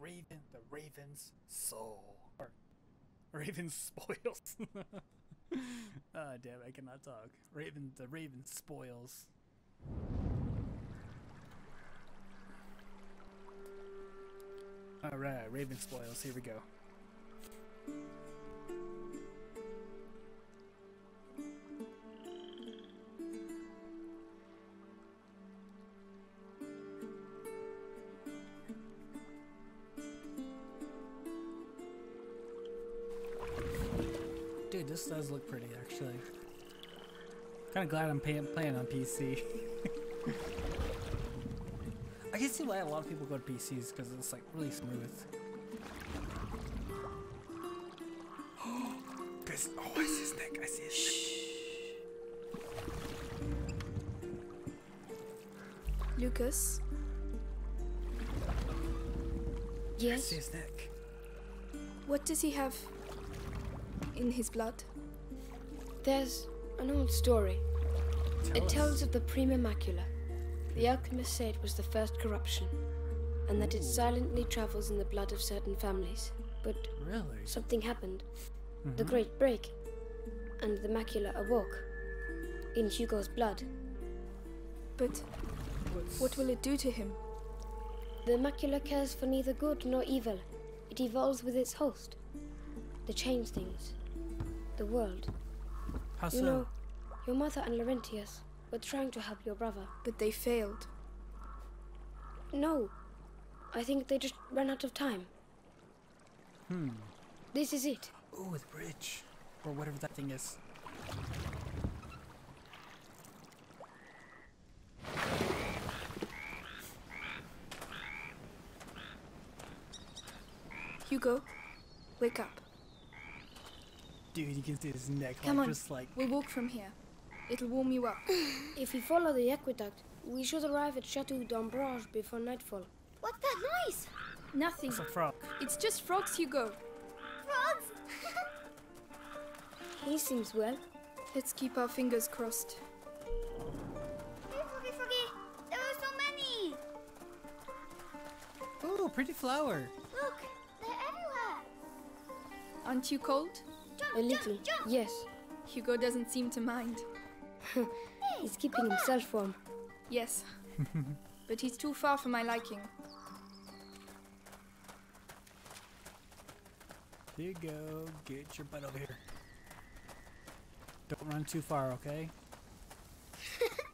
raven, the raven's soul. Or raven's spoils. Ah, damn, I cannot talk. Raven, the raven spoils. Alright, raven spoils, here we go. Actually. Kind of glad I'm playing on PC. I can see why a lot of people go to PCs because it's like really smooth. Guys, oh, I see his neck. I see his Lucas, neck. I see Yes, his neck. what does he have in his blood? There's an old story. Tell It us. tells of the Prima Macula. The alchemists say it was the first corruption, and that it silently travels in the blood of certain families. But Really? something happened. The Mhm. Great Break, and the macula awoke in Hugo's blood. But what will it do to him? The macula cares for neither good nor evil. It evolves with its host. To change things. The world. How You so? know, your mother and Laurentius were trying to help your brother. But they failed. No. I think they just ran out of time. Hmm. This is it. Ooh, the bridge. Or whatever that thing is. Hugo, wake up. Dude, you can see his neck. Come like, on. Just like. We'll walk from here. It'll warm you up. If we follow the aqueduct, we should arrive at Chateau d'Ombrage before nightfall. What's that noise? Nothing. It's a frog. It's just frogs, Hugo. Frogs? He seems well. Let's keep our fingers crossed. Hey, Froggy Froggy! There are so many! Ooh, pretty flower. Look, they're everywhere! Aren't you cold? Jump, A little, jump, jump! yes. Hugo doesn't seem to mind. He's keeping himself warm. Yes. but he's too far for my liking. Here you go. Get your butt over here. Don't run too far, okay?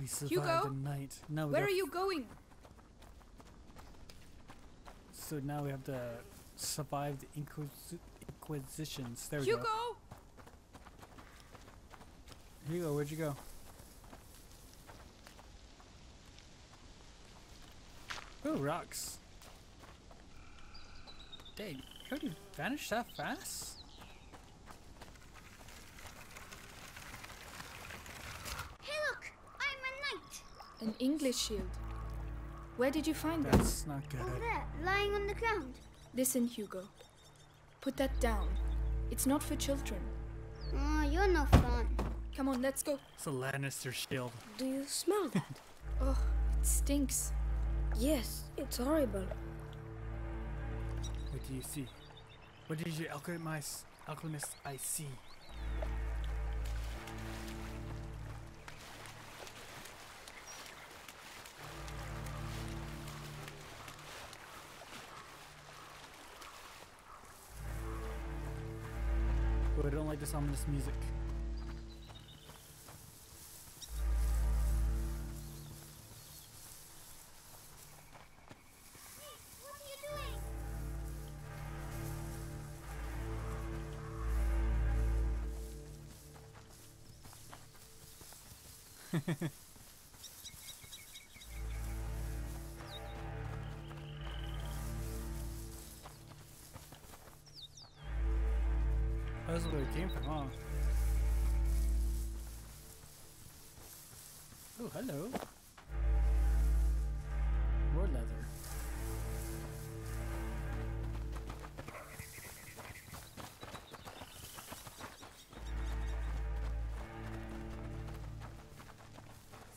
We survived Hugo? the night. No, Where are you going? So now we have to survive the Inquisi- Inquisitions. There we go. Hugo! Hugo, where'd you go? Ooh, rocks. Dang, how did you vanish that fast? Hey, look! I'm a knight! An English shield. Where did you find that? That's not good. Over there, lying on the ground. Listen, Hugo. Put that down. It's not for children. Oh, you're no fun. Come on, let's go. It's a Lannister shield. Do you smell that? Oh, it stinks. yes, it's horrible. What do you see? What did you alchemist, alchemist I see? Like this ominous music. What it came from, huh? Oh, hello. More leather.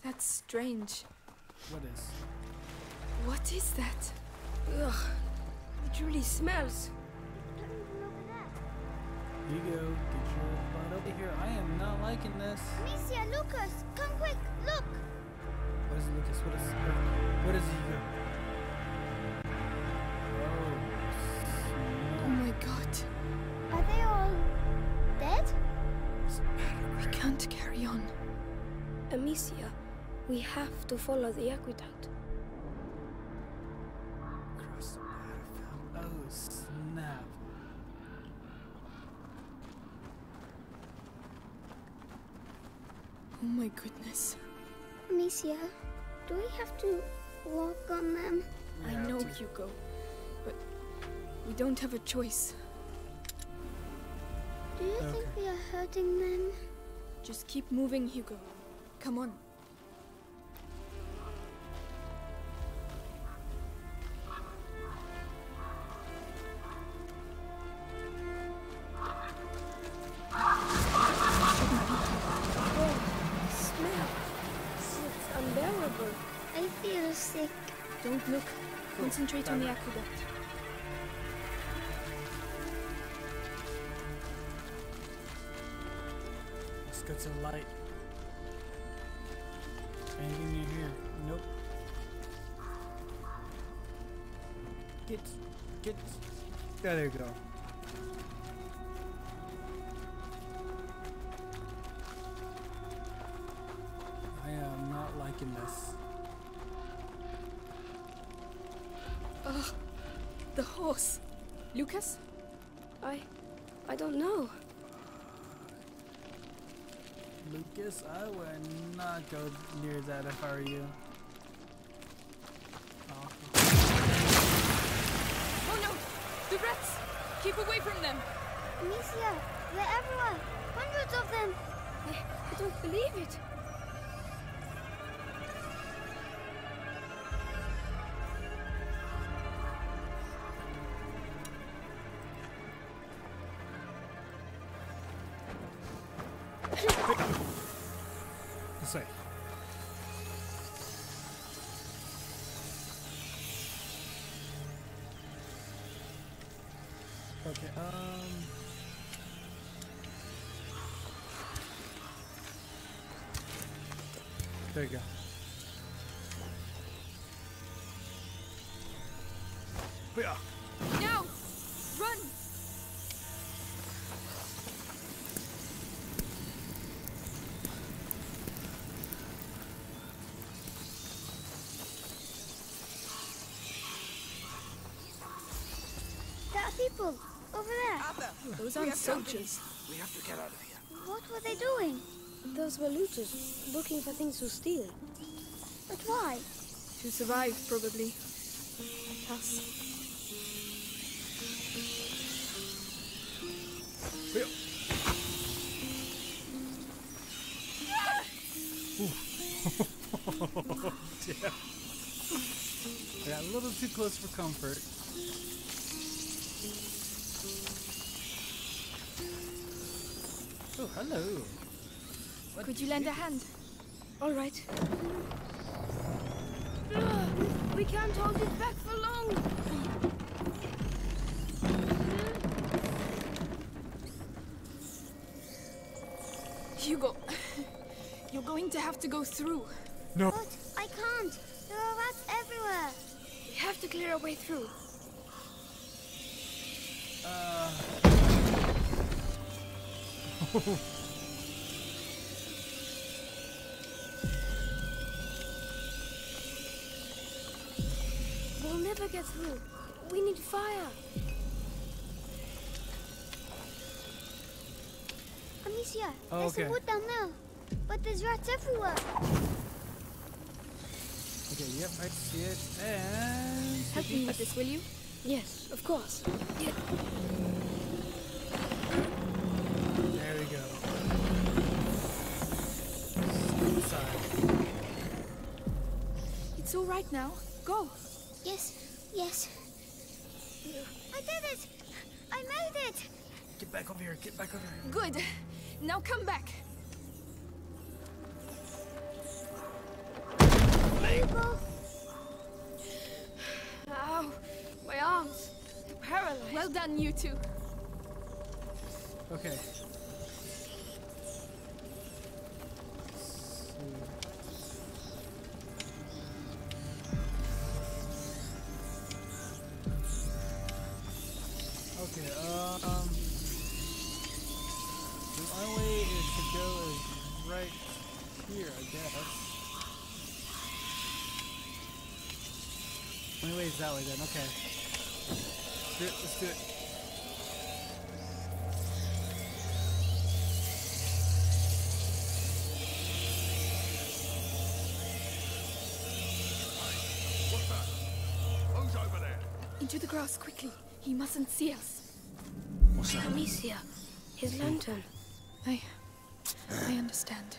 That's strange. What is? What is that? Ugh, it really smells. Here you go. Get your butt over here. I am not liking this. Amicia, Lucas, come quick, look. What is it, Lucas? What is What is Hugo? Oh, oh my god. Are they all dead? We can't carry on. Amicia, we have to follow the aqueduct. Oh my goodness. Amicia, do we have to walk on them? I know, to. Hugo. But we don't have a choice. Do you think we are hurting them? Just keep moving, Hugo. Come on. On the aqueduct. Let's to the light. Anything near here? Nope. Get, get. Yeah, there you go. I am not liking this. Ugh. The horse. Lucas? I. I don't know. Lucas, I would not go near that if I were you. Oh, Oh no! The rats! Keep away from them! Amicia, they're everywhere. Hundreds of them. I, I don't believe it. Okay, um. There you go. Yeah. Now! Run! There are people over there. Those aren't soldiers. We have to get out of here. What were they doing? Those were looters looking for things to steal. But why? To survive, probably. Like us. Damn. Yeah, a little too close for comfort. Oh, hello. Could you lend a hand? All right. Ugh, we can't hold it back for long. Hugo, you're going to have to go through. No. But I can't. There are rats everywhere. We have to clear our way through. Uh. We'll never get through. We need fire. Amicia, Oh, there's okay. some wood down there. But there's rats everywhere. Okay, yep, I see it. And. Help me with this, will you? Yes, of course. There right now. Go. Yes, yes. I did it! I made it! Get back over here, get back over here. Good. Now come back. Mabel! Ow, my arms. are paralyzed. Well done, you two. Okay, Okay, um, the only way is to go is right here, I guess. Only way is that way then, okay. Let's do it, let's do it. What's that? Who's over there? Into the grass quickly. He mustn't see us. What's that? Amicia, his hmm. lantern. I. I understand.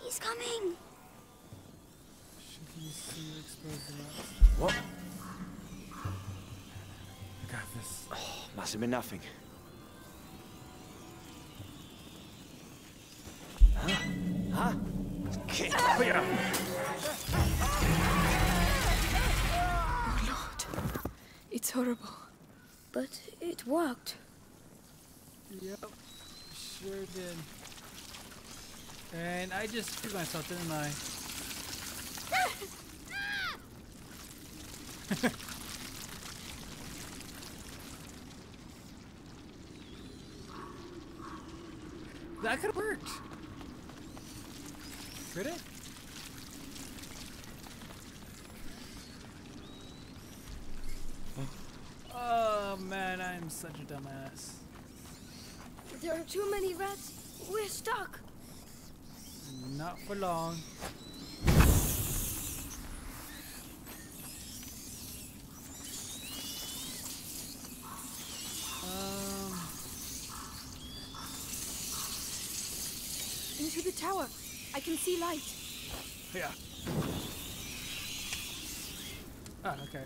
He's coming. Should he see you exposed to that? What? I got this. Oh, must have been nothing. Huh? Huh? Kick. Oh Lord. It's horrible. But it worked. Yep, sure did. And I just screwed myself, didn't I? that could have worked. Could it? Oh man, I'm such a dumbass. There are too many rats. We're stuck. Not for long. Um, Into the tower. I can see light. yeah. Ah, okay.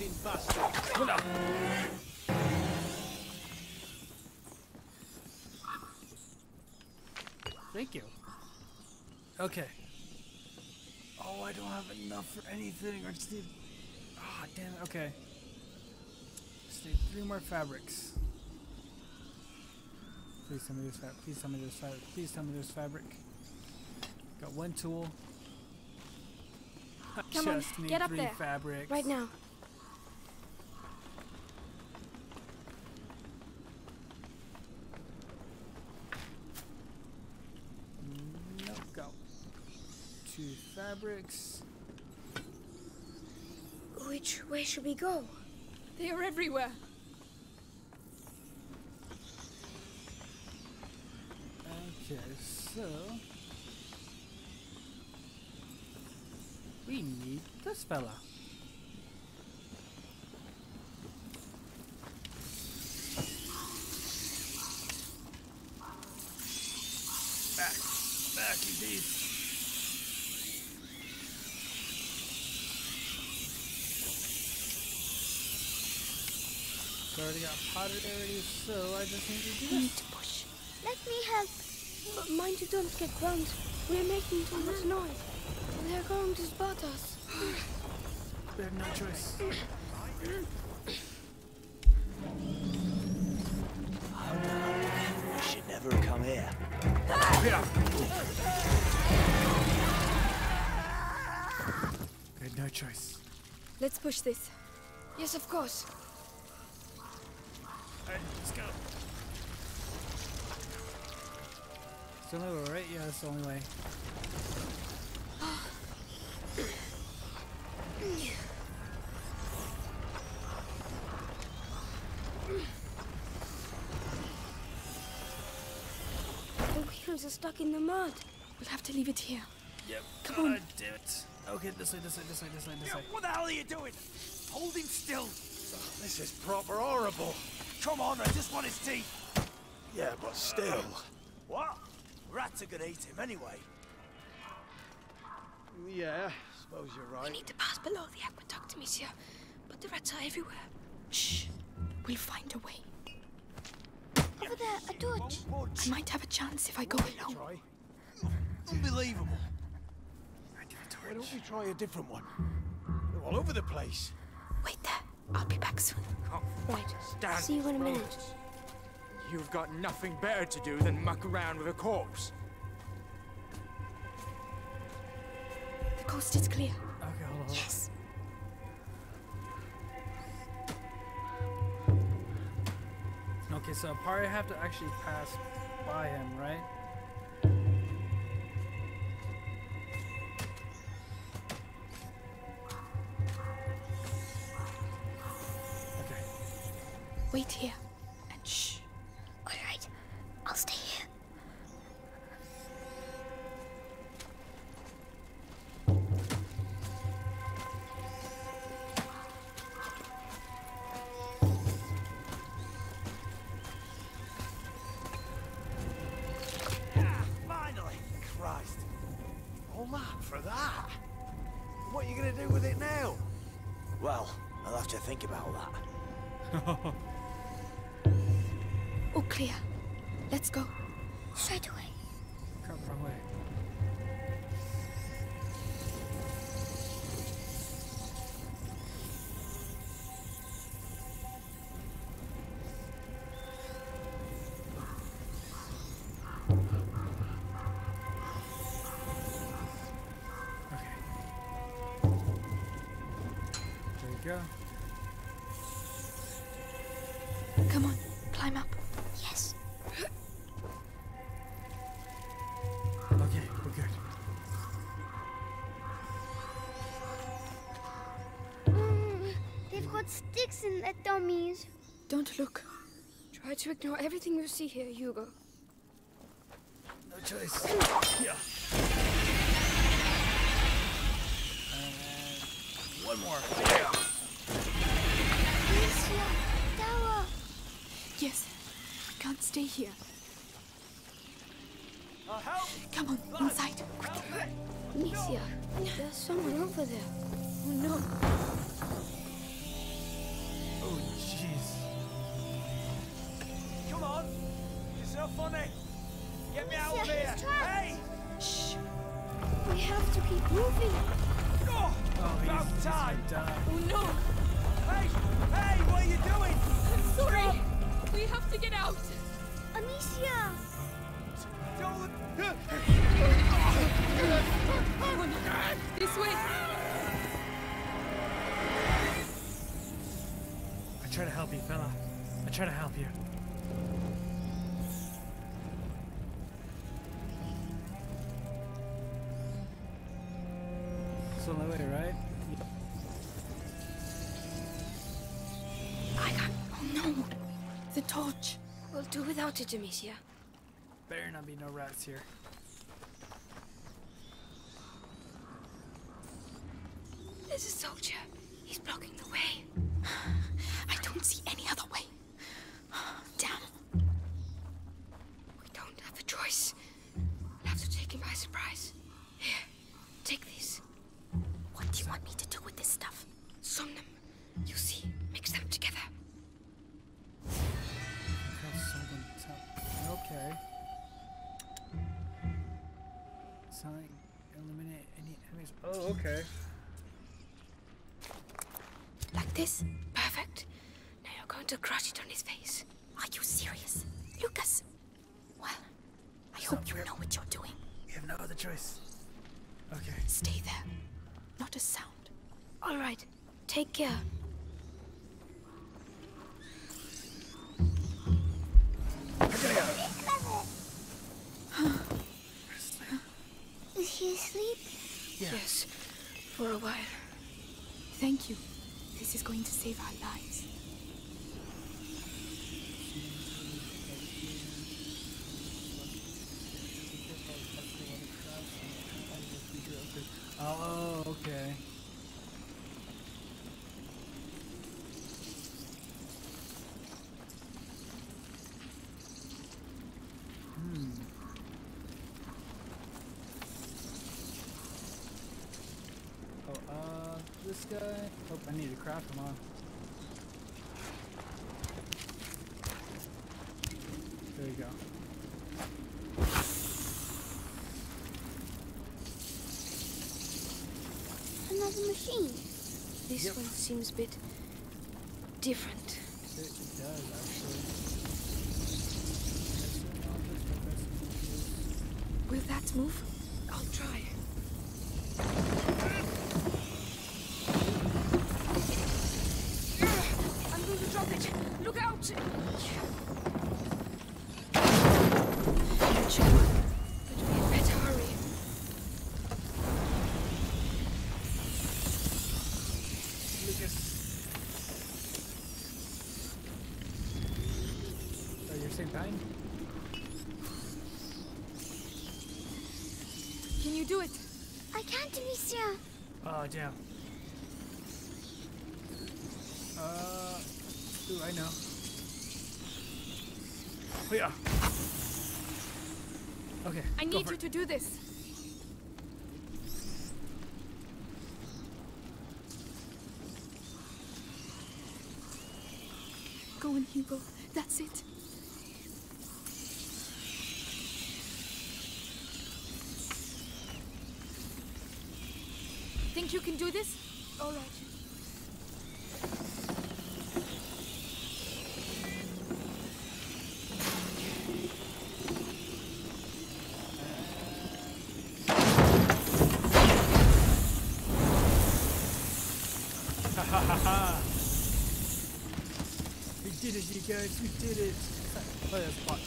Them looting bastards. Thank you. Okay. Oh, I don't have enough for anything. I just need. Ah, damn it. Okay. Just need three more fabrics. Please tell me there's fabric. Please tell me there's fabric. Please tell me there's fabric. Got one tool. Come on, need get up three there. fabrics. Right now. Nope. Go. Two fabrics. Which way should we go? They are everywhere. Okay, so we need this fella. Already got potted already, so I just need to do We this. need to push. Let me help. But mind you don't get burnt. We're making too much noise. They're going to spot us. We have no choice. We should never have come here. Yeah. We had no choice. Let's push this. Yes, of course. Alright, let's go. It's the only way, right? Yeah, that's the only way. The wheels are stuck in the mud. We'll have to leave it here. Yep. Come on. God damn it. Okay, this way, this way, this way, this way, this way. What the hell are you doing? Hold him still. This is proper horrible. Come on, I just want his teeth. Yeah, but still. What? Rats are gonna eat him anyway. Yeah, suppose you're right. We right. need to pass below the aqueduct, monsieur. But the rats are everywhere. Shh. We'll find a way. Over there, a torch. I might have a chance if I go alone. Try. Unbelievable. Why don't we try a different one? They're all over the place. Wait there. I'll be back soon. Oh, right. Stand See you in a minute. You've got nothing better to do than muck around with a corpse. The coast is clear. Okay, hold on. hold on. Yes. Okay, so I probably have to actually pass by him, right? Think about that. Oh, clear. Let's go. Straight away. Got sticks in their dummies. Don't look. Try to ignore everything you see here, Hugo. No choice. Yeah. And one more. Amicia, Tower. Yes. We can't stay here. I'll help. Come on. Inside. Quick. Amicia, there's someone over there. Oh, no. You're so. Get me out of here. he's. Hey! Shh. We have to keep moving. Oh, Oh, he's, about time. gonna. Oh, no. Hey! Hey, what are you doing? I'm sorry. We have to get out. Amicia. Don't... This way. I try to help you, fella. I try to help you. Without it, Amicia. Better not be no rats here. Oh, okay. Like this? Perfect. Now you're going to crush it on his face. Are you serious? Lucas? Well, I hope you know what you're doing. We have no other choice. Okay. Stay there. Not a sound. All right. Take care. Save our lives. Oh, okay. Hmm. Oh, uh, this guy. Oh, I need to craft him on. There you go. Machine. This Yep. one seems a bit different. It, does, actually. Pressing on this, pressing Will that move? You're saying dying? Can you do it? I can't, Amicia. Oh, damn. Uh, ooh, I know. Oh, yeah. Okay. I go need for you it. to do this. Go on, Hugo. That's it. Think you can do this? All right. We did it, you guys. We did it. Oh, that's pot.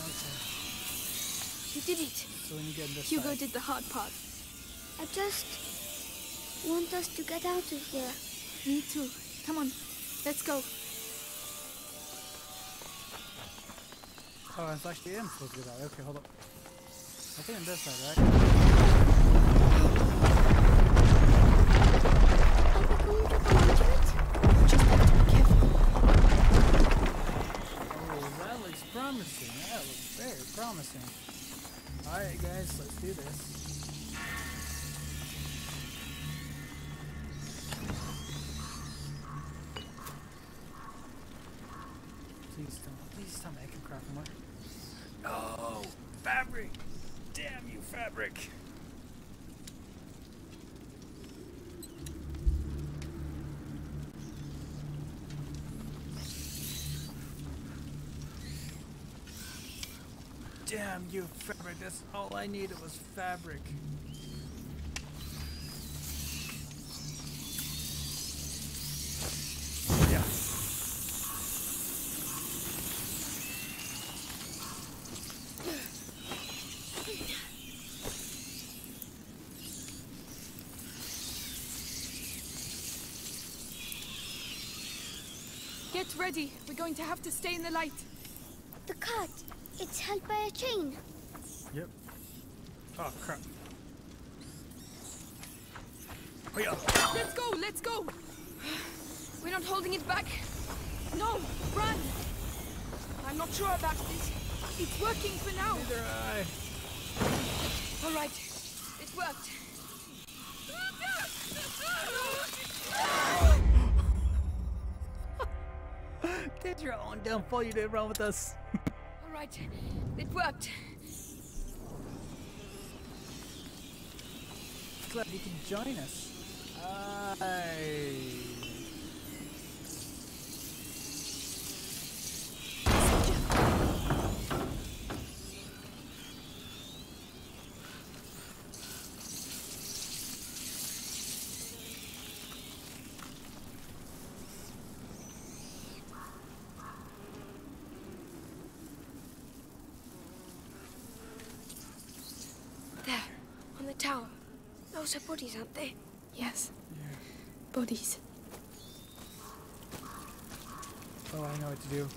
Okay. You did it. So when you get in this Hugo side- did the hard part. I just want us to get out of here. Me too. Come on. Let's go. Oh, it's actually in supposed to get out. Okay, hold up. I think on this side, right? Are we going to go into it? Just have to be careful. Oh, that looks promising. That looks very promising. Alright, guys, let's do this. Please tell me, please tell me I can craft more. Oh, fabric! Damn you, fabric! Damn you, fabric. That's all I needed was fabric. Yeah. Get ready. We're going to have to stay in the light. The cart. It's held by a chain. Yep. Oh, crap. Oh, yeah. Let's go. Let's go. We're not holding it back. No, run. I'm not sure about this. It's working for now. Neither I. All right. It worked. Did your own downfall. You did wrong with us. Right. It worked. Glad you can join us. Aye. There, on the tower. Those are bodies, aren't they? Yes. Bodies. Oh, I know what to do.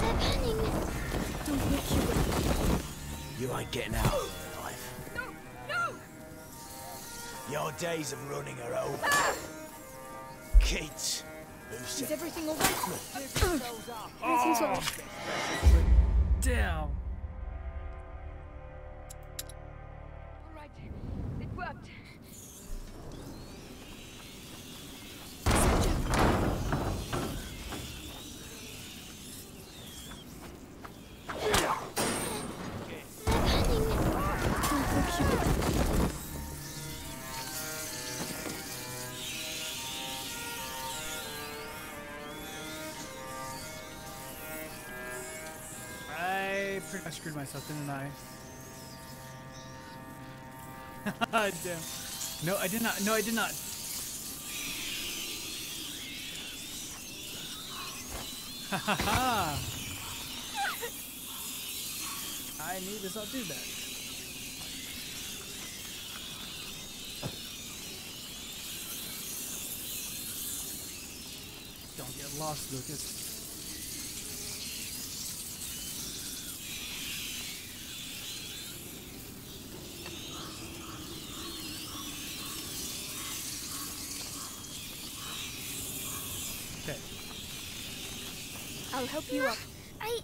They're panning. Don't look, Hugo. You ain't getting out alive. No, no. Your days of running are over. Who Is everything all right? Everything's. Damn. Myself, didn't I? Damn. No, I did not. No, I did not. Ha ha ha! I knew this. I'll do that. Don't get lost, Lucas. Okay. I'll help you up. I...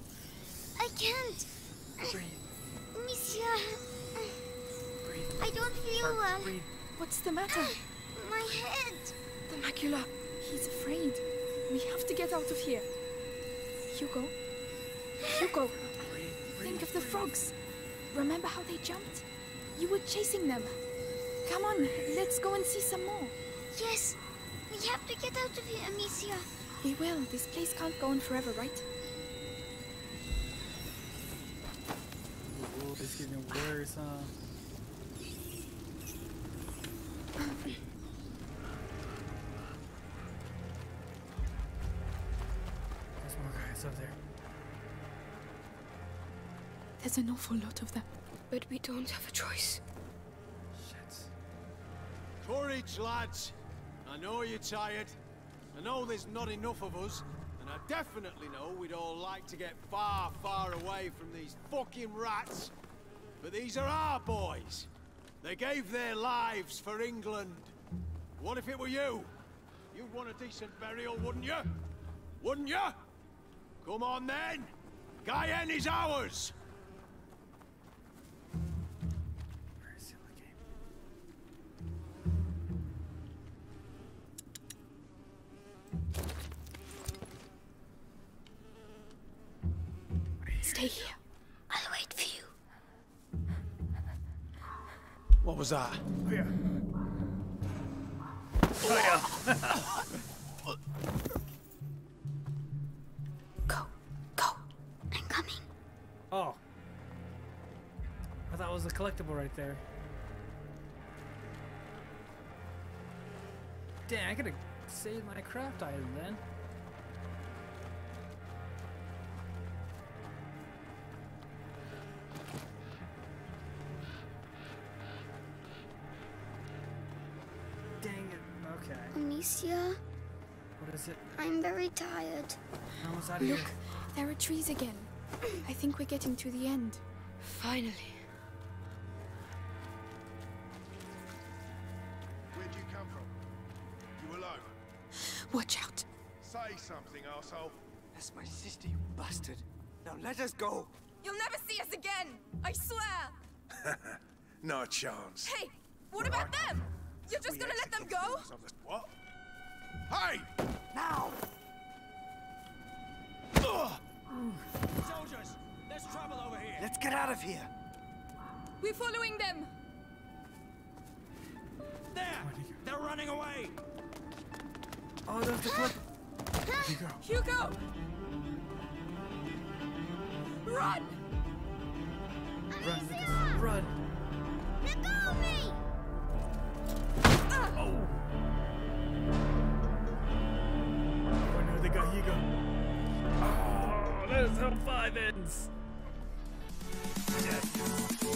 I can't. Breathe. Monsieur, Breathe. I don't feel well. breathe. What's the matter? My head. The macula. He's afraid. We have to get out of here. Hugo. Hugo. Think of the frogs. Remember how they jumped? You were chasing them. Come on, let's go and see some more. Yes, we have to get out of here, Amicia. We will. This place can't go on forever, right? Ooh, it's getting worse, huh? There's more guys up there. There's an awful lot of them. But we don't have a choice. Shit. Courage, lads. I know you're tired. I know there's not enough of us. And I definitely know we'd all like to get far, far away from these fucking rats. But these are our boys. They gave their lives for England. What if it were you? You'd want a decent burial, wouldn't you? Wouldn't you? Come on then. Guyenne is ours. What was that? Oh yeah. Go. Go. I'm coming. Oh. I thought it was a collectible right there. Dang, I could have saved my craft item then. Okay. Amicia, What is it? I'm very tired. I'm almost out of here. Look, there are trees again. I think we're getting to the end. Finally. Where'd you come from? You alone? Watch out. Say something, arsehole. That's my sister, you bastard. Now let us go. You'll never see us again. I swear. No chance. Hey, what about them? You're just We gonna let them go? What? Hey! Now! Soldiers, there's trouble over here. Let's get out of here. We're following them. There! They're running away! Oh, there's the clip. Hugo. Hugo! Run! Run, Lucas. Run. Let go of me! Oh. diamonds! Yes.